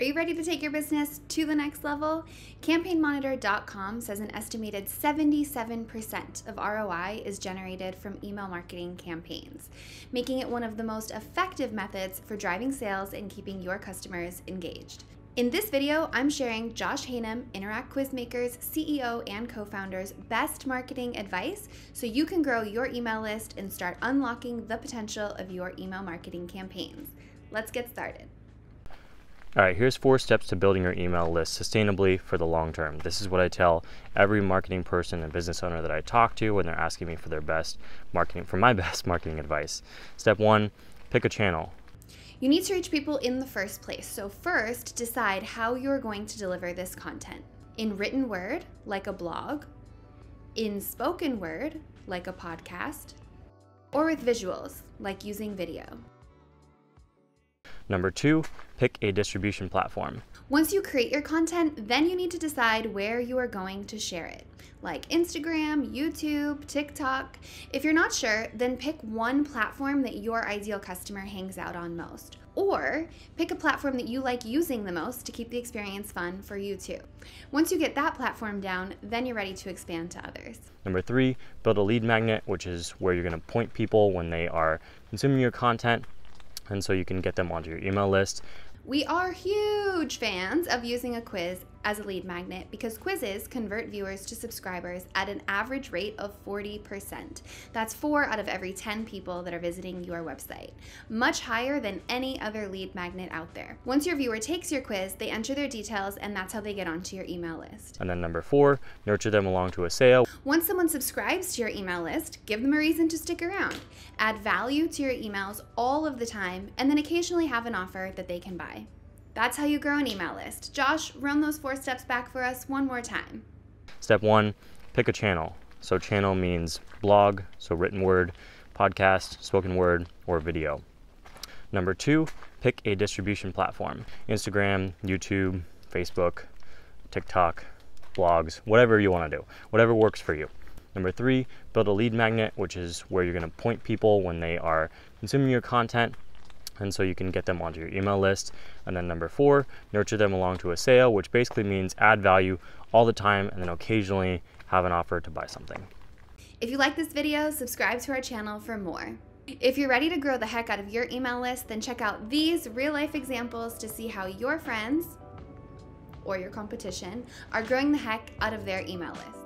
Are you ready to take your business to the next level? CampaignMonitor.com says an estimated 77% of ROI is generated from email marketing campaigns, making it one of the most effective methods for driving sales and keeping your customers engaged. In this video, I'm sharing Josh Haynam, Interact Quiz Maker's CEO and co founder's best marketing advice so you can grow your email list and start unlocking the potential of your email marketing campaigns. Let's get started. All right, here's four steps to building your email list sustainably for the long term. This is what I tell every marketing person and business owner that I talk to when they're asking me for their best marketing, for my best marketing advice. Step one, pick a channel. You need to reach people in the first place. So, first, decide how you're going to deliver this content in written word, like a blog, in spoken word, like a podcast, or with visuals, like using video. Number two, pick a distribution platform. Once you create your content, then you need to decide where you are going to share it, like Instagram, YouTube, TikTok. If you're not sure, then pick one platform that your ideal customer hangs out on most. Or pick a platform that you like using the most to keep the experience fun for you too. Once you get that platform down, then you're ready to expand to others. Number three, build a lead magnet, which is where you're going to point people when they are consuming your content and so you can get them onto your email list. We are huge fans of using a quiz as a lead magnet because quizzes convert viewers to subscribers at an average rate of 40%. That's four out of every 10 people that are visiting your website, much higher than any other lead magnet out there. Once your viewer takes your quiz, they enter their details, and that's how they get onto your email list. And then number four, nurture them along to a sale. Once someone subscribes to your email list, give them a reason to stick around. Add value to your emails all of the time, and then occasionally have an offer that they can buy. That's how you grow an email list. Josh, run those four steps back for us one more time. Step one, pick a channel. So, channel means blog, so written word, podcast, spoken word, or video. Number two, pick a distribution platform Instagram, YouTube, Facebook, TikTok, blogs, whatever you want to do, whatever works for you. Number three, build a lead magnet, which is where you're going to point people when they are consuming your content and so you can get them onto your email list. And then number four, nurture them along to a sale, which basically means add value all the time and then occasionally have an offer to buy something. If you like this video, subscribe to our channel for more. If you're ready to grow the heck out of your email list, then check out these real life examples to see how your friends or your competition are growing the heck out of their email list.